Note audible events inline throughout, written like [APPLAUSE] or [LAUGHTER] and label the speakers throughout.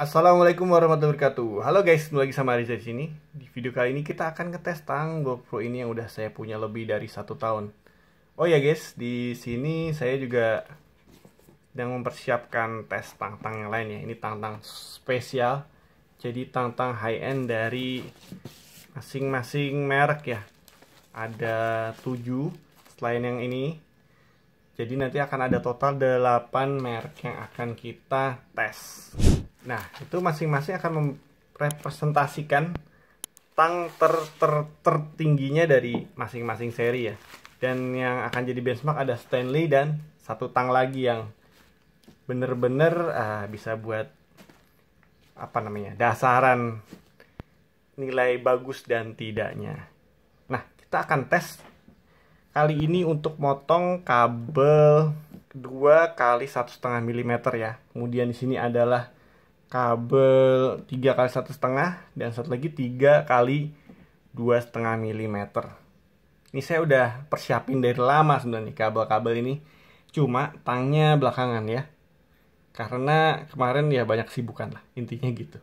Speaker 1: Assalamualaikum warahmatullahi wabarakatuh. Halo guys, kembali lagi sama Riza di sini. Di video kali ini kita akan ngetes tang GoPro ini yang udah saya punya lebih dari satu tahun. Oh ya guys, di sini saya juga sedang mempersiapkan tes tang-tang yang lain ya. Ini tang-tang spesial. Jadi tang-tang high end dari masing-masing merek ya. Ada 7 selain yang ini. Jadi nanti akan ada total 8 merek yang akan kita tes. Nah, itu masing-masing akan merepresentasikan tang ter, ter, tertingginya dari masing-masing seri ya. Dan yang akan jadi benchmark ada Stanley dan satu tang lagi yang bener-bener uh, bisa buat apa namanya dasaran nilai bagus dan tidaknya. Nah, kita akan tes kali ini untuk motong kabel 2 kali satu setengah milimeter ya. Kemudian di sini adalah kabel 3 kali satu setengah dan satu lagi 3 kali dua setengah milimeter. Ini saya udah persiapin dari lama sebenarnya kabel-kabel ini. Cuma tangnya belakangan ya. Karena kemarin ya banyak sibukan lah intinya gitu.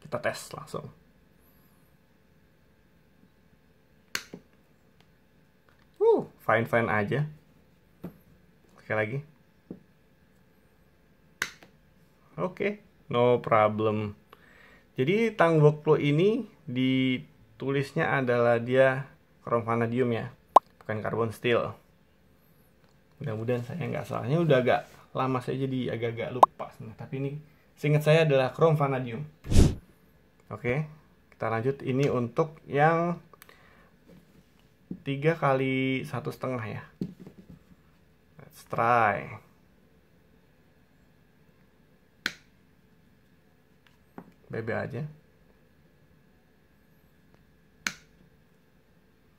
Speaker 1: Kita tes langsung. Uh, fine-fine aja. Sekali lagi. Oke. Okay no problem. Jadi tang workflow ini ditulisnya adalah dia chrome vanadium ya, bukan carbon steel. Mudah-mudahan saya nggak salahnya udah agak lama saya jadi agak-agak lupa. Tapi ini seingat saya adalah chrome vanadium. Oke, kita lanjut. Ini untuk yang tiga kali satu setengah ya. Let's try. BB aja.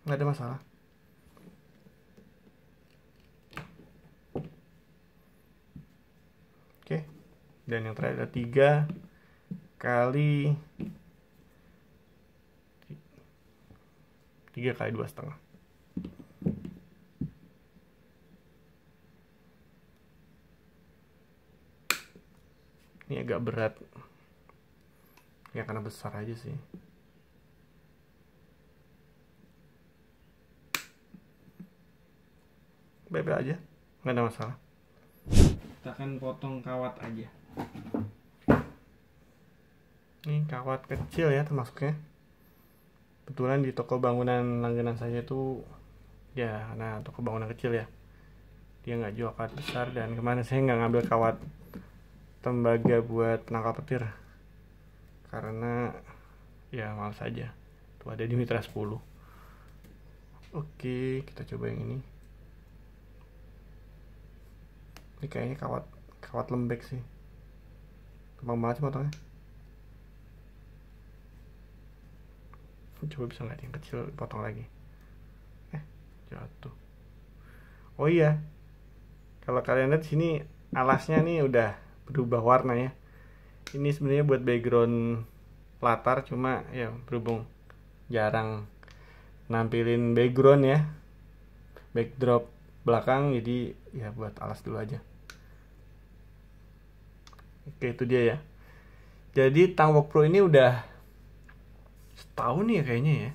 Speaker 1: Nggak ada masalah. Oke dan yang terakhir ada tiga kali tiga kali dua setengah. Ini agak berat ya karena besar aja sih. Bebe aja nggak ada masalah. Kita akan potong kawat aja. Ini kawat kecil ya termasuknya. Kebetulan di toko bangunan langganan saya itu ya nah toko bangunan kecil ya. Dia nggak jual kawat besar dan kemarin saya nggak ngambil kawat tembaga buat penangkap petir karena ya malas saja tuh ada di mitra 10 oke kita coba yang ini. Ini kayaknya kawat kawat lembek sih. Gampang banget sih potongnya coba bisa nggak yang kecil potong lagi. Eh jatuh. Oh iya. Kalau kalian lihat sini alasnya nih udah berubah warna ya ini sebenarnya buat background latar cuma ya berhubung jarang nampilin background ya backdrop belakang jadi ya buat alas dulu aja. Oke itu dia ya. Jadi Tangwok Pro ini udah setahun ya kayaknya ya.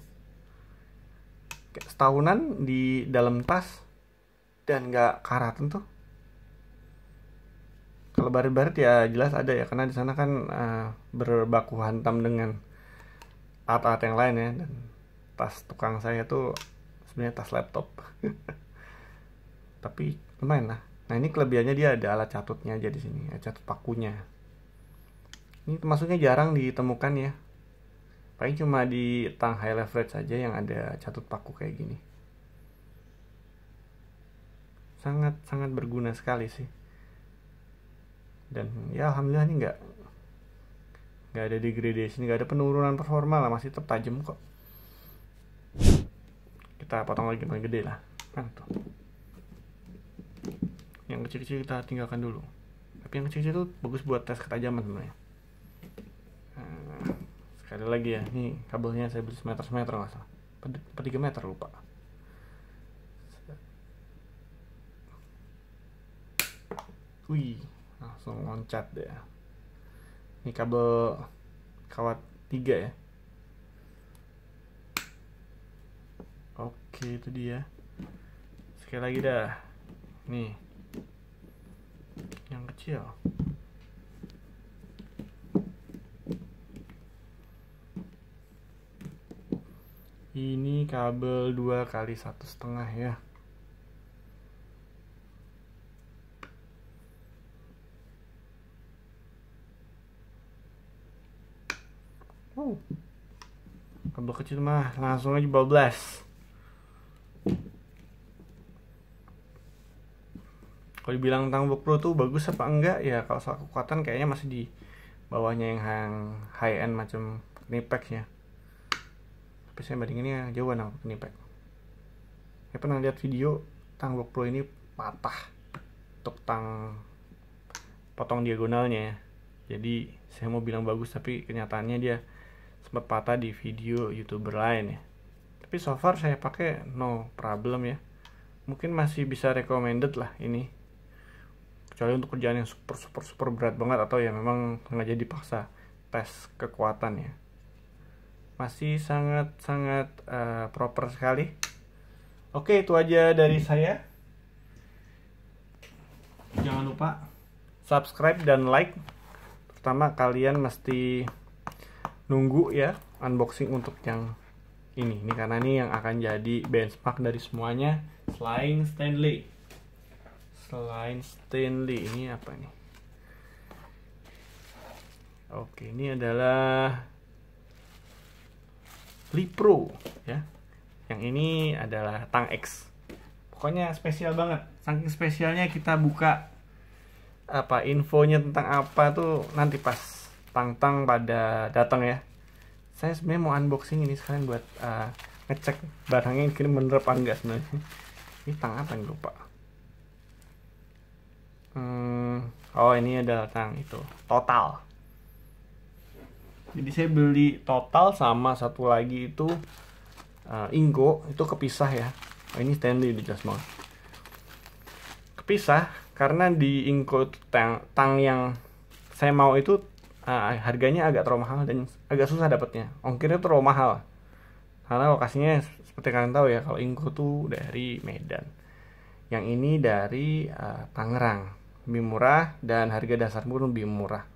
Speaker 1: Setahunan di dalam tas dan nggak karatan tuh kalau barit-barit ya jelas ada ya karena di sana kan uh, berbaku hantam dengan alat-alat yang lain ya dan tas tukang saya tuh sebenarnya tas laptop. [LAUGHS] Tapi lumayan lah. Nah ini kelebihannya dia ada alat catutnya aja di sini ya, catut pakunya. Ini termasuknya jarang ditemukan ya. Paling cuma di tang high leverage saja yang ada catut paku kayak gini. Sangat sangat berguna sekali sih dan ya alhamdulillah ini nggak nggak ada degradation nggak ada penurunan performa lah. Masih tetap tajam kok. Kita potong lagi yang gede lah. Kan tuh. Yang kecil-kecil kita tinggalkan dulu. Tapi yang kecil-kecil itu bagus buat tes ketajaman sebenarnya. Nah, sekali lagi ya ini kabelnya saya beli semeter semeter nggak salah. Per tiga meter lupa. Wih, langsung loncat deh ini kabel kawat 3 ya. Oke itu dia. Sekali lagi dah. Nih. Yang kecil. Ini kabel dua kali satu setengah ya Oh. Kabel kecil mah langsung aja bablas. Kalau dibilang Tangbook Pro tuh bagus apa enggak? Ya kalau soal kekuatan kayaknya masih di bawahnya yang high end macam Knipex ya. Tapi saya bandinginnya jauhan sama Knipex saya pernah lihat video Tangbook Pro ini patah. Untuk tang potong diagonalnya ya. Jadi saya mau bilang bagus tapi kenyataannya dia sempat patah di video youtuber lain ya. Tapi so far saya pakai no problem ya. Mungkin masih bisa recommended lah ini. Kecuali untuk kerjaan yang super super super berat banget atau ya memang sengaja dipaksa tes kekuatan ya. Masih sangat sangat uh, proper sekali. Oke itu aja dari saya. Jangan lupa subscribe dan like. Pertama kalian mesti nunggu ya unboxing untuk yang ini. Ini karena ini yang akan jadi benchmark dari semuanya. Selain Stanley. Selain Stanley. Ini apa nih? Oke ini adalah Lipro ya. Yang ini adalah Tang X. Pokoknya spesial banget. Saking spesialnya kita buka apa infonya tentang apa tuh nanti pas Tang-tang pada datang ya. Saya sebenarnya mau unboxing ini sekalian buat uh, ngecek barangnya ini bener apa enggak sebenarnya. [LAUGHS] Ini tang apa nih lupa? Hmm, oh ini ada tang itu. Total. Jadi saya beli total sama satu lagi itu uh, Ingo. Itu kepisah ya. Oh, ini Stanley di banget kepisah karena di Ingo tang, tang yang saya mau itu uh, harganya agak terlalu mahal dan agak susah dapatnya. Ongkirnya terlalu mahal. Karena lokasinya seperti kalian tahu ya kalau Ingko tuh dari Medan. Yang ini dari uh, Tangerang. Lebih murah dan harga dasar pun lebih murah.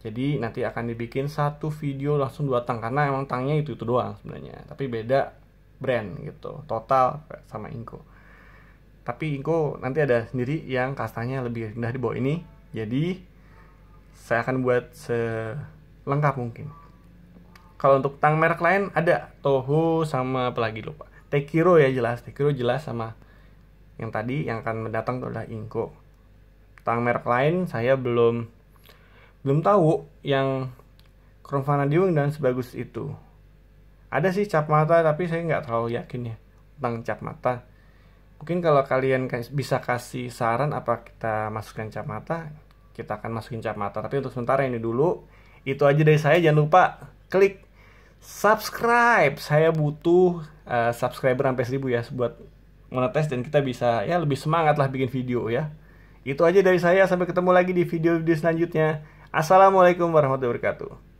Speaker 1: Jadi nanti akan dibikin satu video langsung dua tang karena emang tangnya itu itu doang sebenarnya. Tapi beda brand gitu total sama Inko tapi Inko nanti ada sendiri yang kastanya lebih rendah di bawah ini. Jadi saya akan buat selengkap mungkin. Kalau untuk tang merek lain ada Toho sama apa lagi lupa. Tekiro ya jelas. Tekiro jelas sama yang tadi yang akan mendatang itu adalah Inko. Tang merek lain saya belum belum tahu yang Chrome Vanadium dan sebagus itu. Ada sih cap mata tapi saya nggak terlalu yakin ya tentang cap mata. Mungkin kalau kalian bisa kasih saran apa kita masukkan cap mata kita akan masukin cap mata tapi untuk sementara ini dulu itu aja dari saya. Jangan lupa klik subscribe. Saya butuh uh, subscriber sampai 1000 ya buat monetis dan kita bisa ya lebih semangat lah bikin video ya. Itu aja dari saya. Sampai ketemu lagi di video-video selanjutnya. Assalamualaikum warahmatullahi wabarakatuh